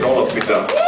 sen to mitään.